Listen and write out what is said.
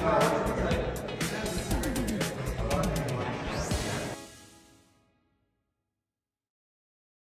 Amen.